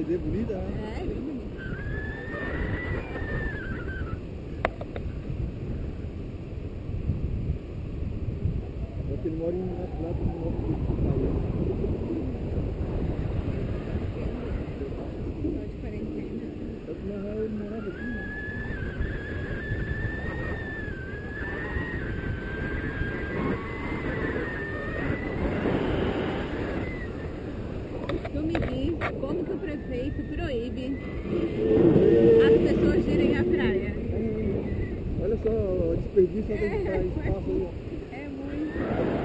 CD bonita, né? É, bem bonito. Porque ele mora em uma lá no Novo Hospital. Só de quarentena. Só que na real ele morava aqui, né? Me diz como que o prefeito proíbe as pessoas de irem à praia. Olha só, o desperdício É, aí, ó. É muito.